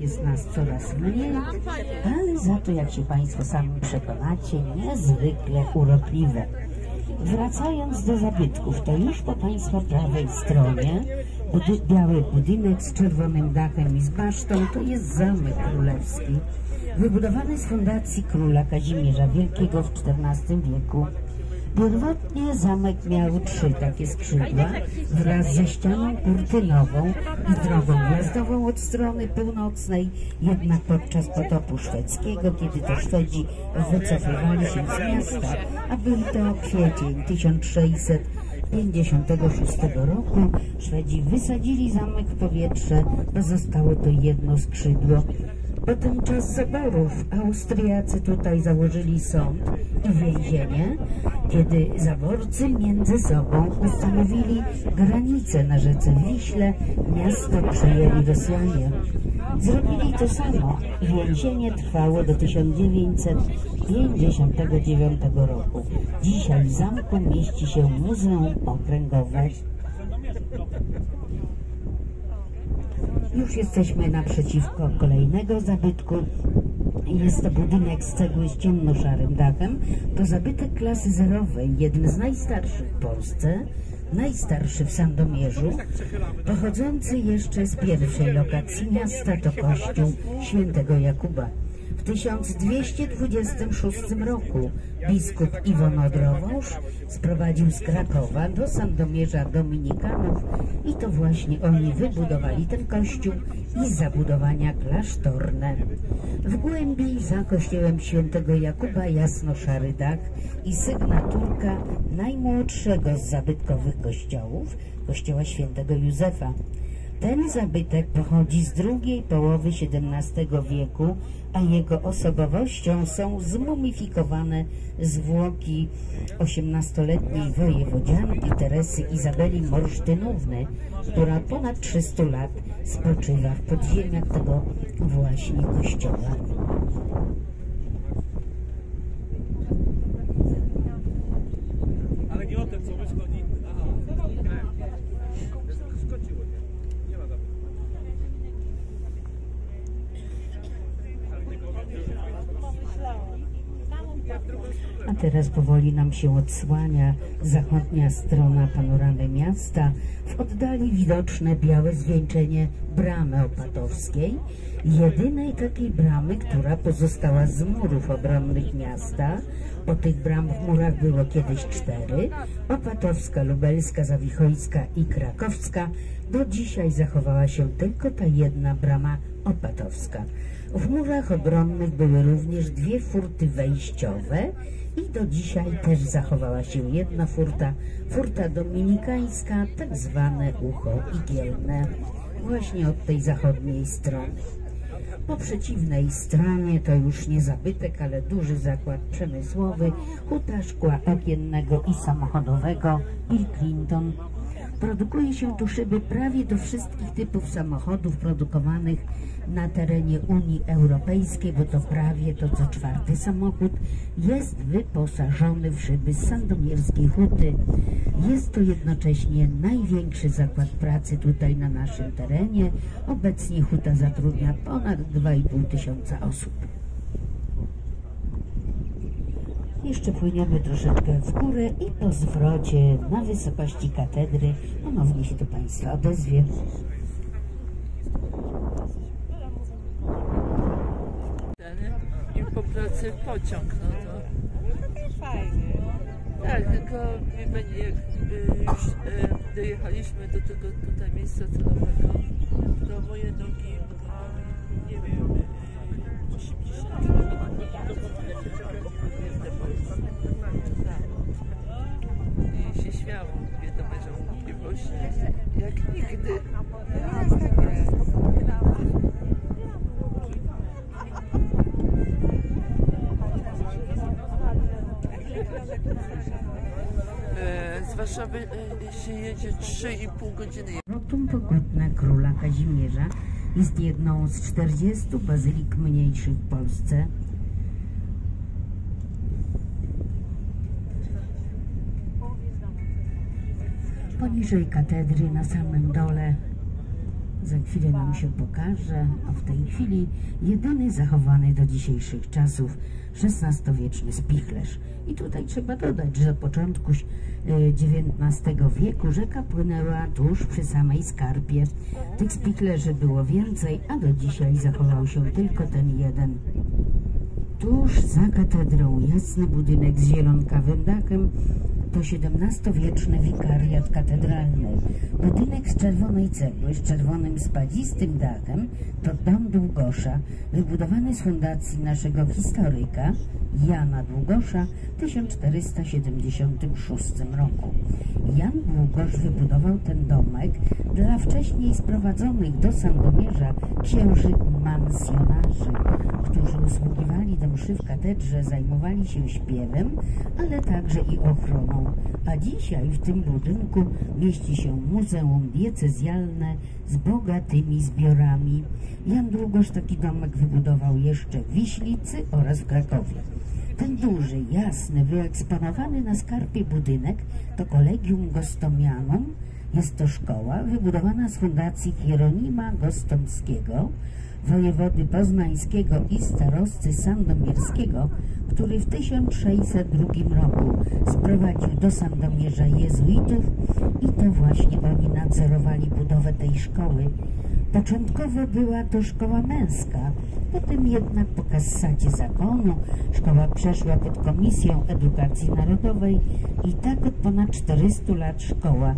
jest nas coraz mniej, ale za to, jak się Państwo sami przekonacie, niezwykle urokliwe. Wracając do zabytków, to już po Państwa prawej stronie budy biały budynek z czerwonym dachem i z basztą to jest Zamek Królewski, wybudowany z fundacji króla Kazimierza Wielkiego w XIV wieku. Pierwotnie zamek miał trzy takie skrzydła wraz ze ścianą kurtynową i drogą wjazdową od strony północnej, jednak podczas potopu szwedzkiego, kiedy to Szwedzi wycofywali się z miasta, a był to kwiecień 1656 roku, Szwedzi wysadzili zamek w powietrze, pozostało to jedno skrzydło. Potem czas zaborów Austriacy tutaj założyli sąd i więzienie, kiedy zaborcy między sobą ustanowili granice na rzece Wiśle, miasto przejęli Rosjanie. Zrobili to samo. Więzienie trwało do 1959 roku. Dzisiaj w zamku mieści się Muzeum Okręgowe. Już jesteśmy naprzeciwko kolejnego zabytku. Jest to budynek z cegły z ciemnoszarym dachem. To zabytek klasy zerowej, jeden z najstarszych w Polsce, najstarszy w Sandomierzu, pochodzący jeszcze z pierwszej lokacji miasta, to kościół świętego Jakuba. W 1226 roku biskup Iwon Odrowąż sprowadził z Krakowa do Sandomierza Dominikanów i to właśnie oni wybudowali ten kościół i zabudowania klasztorne. W głębi za kościołem świętego Jakuba jasno-szary dach i sygnaturka najmłodszego z zabytkowych kościołów, kościoła świętego Józefa. Ten zabytek pochodzi z drugiej połowy XVII wieku, a jego osobowością są zmumifikowane zwłoki osiemnastoletniej wojewodzianki Teresy Izabeli Morsztynówny, która ponad 300 lat spoczywa w podziemiach tego właśnie kościoła. Ale nie o tym, co wyszkodzi. Aha. Skoczyło, nie? Nie ma tam. A teraz powoli nam się odsłania zachodnia strona panoramy miasta. W oddali widoczne białe zwieńczenie bramy opatowskiej, jedynej takiej bramy, która pozostała z murów obronnych miasta. O tych bram w murach było kiedyś cztery. Opatowska, Lubelska, Zawichojska i Krakowska. Do dzisiaj zachowała się tylko ta jedna brama opatowska. W murach obronnych były również dwie furty wejściowe i do dzisiaj też zachowała się jedna furta, furta dominikańska, tak zwane ucho igielne, właśnie od tej zachodniej strony. Po przeciwnej stronie to już nie zabytek, ale duży zakład przemysłowy, huta szkła okiennego i samochodowego Bill Clinton. Produkuje się tu szyby prawie do wszystkich typów samochodów produkowanych na terenie Unii Europejskiej, bo to prawie to co czwarty samochód jest wyposażony w szyby z sandomierskiej huty. Jest to jednocześnie największy zakład pracy tutaj na naszym terenie. Obecnie huta zatrudnia ponad 2,5 tysiąca osób. Jeszcze płyniemy troszeczkę w górę i po zwrocie na wysokości katedry ponownie się do Państwa odezwie. i po pracy pociąg, no to Fajnie. tak, tylko jak y, już y, dojechaliśmy do tego tutaj miejsca celowego, Warszawy e, się jedzie 3,5 godziny. Rotum Pogutna Króla Kazimierza jest jedną z 40 bazylik mniejszych w Polsce. Poniżej katedry na samym dole za chwilę nam się pokaże, a w tej chwili jedyny zachowany do dzisiejszych czasów XVI-wieczny spichlerz. I tutaj trzeba dodać, że od początku XIX wieku rzeka płynęła tuż przy samej skarpie. Tych spichlerzy było więcej, a do dzisiaj zachował się tylko ten jeden. Tuż za katedrą jasny budynek z zielonkawym dachem to XVII-wieczny wikariat katedralny. Budynek z czerwonej cegły, z czerwonym spadzistym dachem to dom Długosza, wybudowany z fundacji naszego historyka Jana Długosza w 1476 roku. Jan Długosz wybudował ten domek dla wcześniej sprowadzonych do Sandomierza księży mansjonarzy, którzy usługiwali do mszy w katedrze, zajmowali się śpiewem, ale także i ochroną. A dzisiaj w tym budynku mieści się muzeum diecezjalne z bogatymi zbiorami. Jan Długosz taki domek wybudował jeszcze w Wiślicy oraz w Krakowie. Ten duży, jasny, wyeksponowany na skarpie budynek to Kolegium Gostomianum. Jest to szkoła wybudowana z fundacji Hieronima Gostomskiego, wojewody poznańskiego i starosty sandomierskiego, który w 1602 roku sprowadził do Sandomierza jezuitów i to właśnie oni nadzorowali budowę tej szkoły. Początkowo była to szkoła męska, potem jednak po kassacie zakonu szkoła przeszła pod Komisję Edukacji Narodowej i tak od ponad 400 lat szkoła.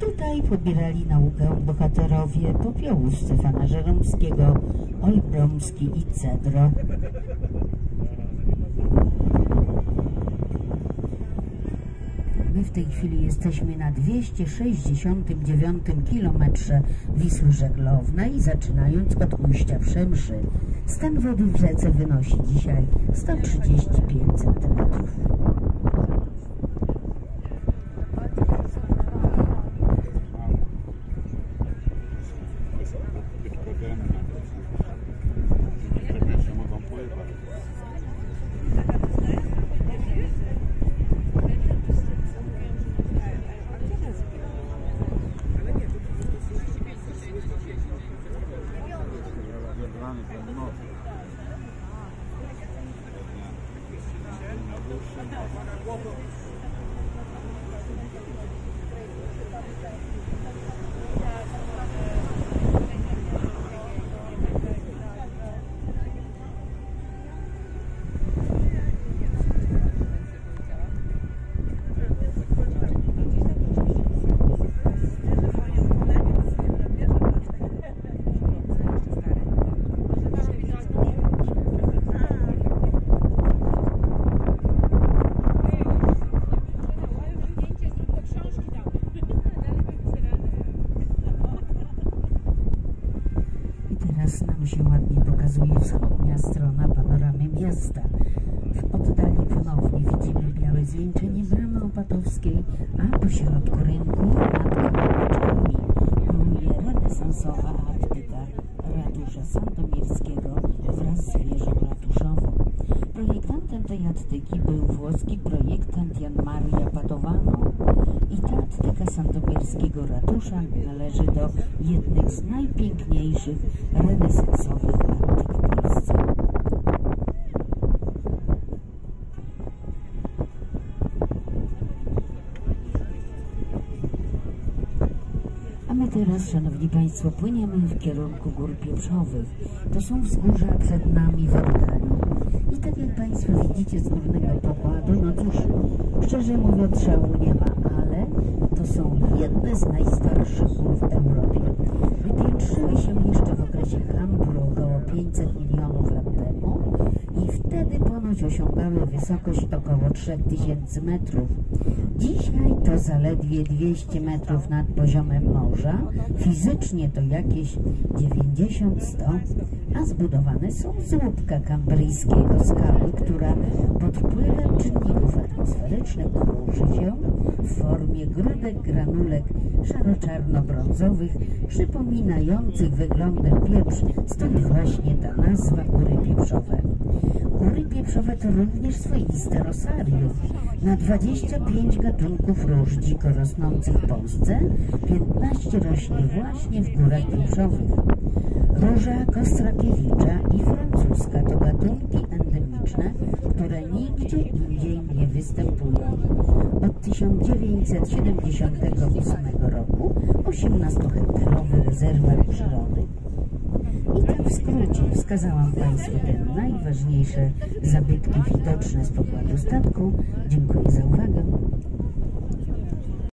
Tutaj pobierali naukę bohaterowie popiołów Stefana Żeromskiego, Olbromski i Cedro. W tej chwili jesteśmy na 269 kilometrze Wisły Żeglownej, zaczynając od ujścia Przemszy. Stan wody w rzece wynosi dzisiaj 135 centymetrów. Zebrany ten nam się ładnie pokazuje wschodnia strona panoramy miasta. W oddali ponownie widzimy białe zwieńczenie bramy opatowskiej, a po środku rynku nad kawałeczkami muje renesansowa attyka ratusza sandomierskiego wraz z wieżą ratuszową. Projektantem tej attyki był włoski projektant Jan Maria Padovano i ta attyka sandomierskiego ratusza należy do jednych z najpiękniejszych renesansowych antyk w Polsce. A my teraz, Szanowni Państwo, płyniemy w kierunku gór pieprzowych. To są wzgórza przed nami w. Tak jak Państwo widzicie z górnego pokładu, no cóż, szczerze mówiąc szału nie ma, ale to są jedne z najstarszych w Europie. Wypiętrzyły się jeszcze w okresie Hamburu około 500 milionów lat temu i wtedy ponoć osiągały wysokość około 3000 metrów. Dzisiaj to zaledwie 200 metrów nad poziomem morza, fizycznie to jakieś 90-100, a zbudowane są z kambryjskiego skały, która pod wpływem czynników atmosferycznych kruszy się w formie grudek granulek szaro-czarno-brązowych, przypominających wyglądem pieprz, stąd właśnie ta nazwa góry pieprzowe. Kury pieprzowe to również swoiste rosarium. Na 25 gatunków róż dziko rosnących w Polsce 15 rośnie właśnie w górach pieprzowych. Róża Kostrakiewicza i francuska to gatunki endemiczne, które nigdzie indziej nie występują. Od 1978 roku 18-hektarowy rezerwat przyrody. I tak w skrócie wskazałam Państwu te najważniejsze zabytki widoczne z pokładu statku. Dziękuję za uwagę.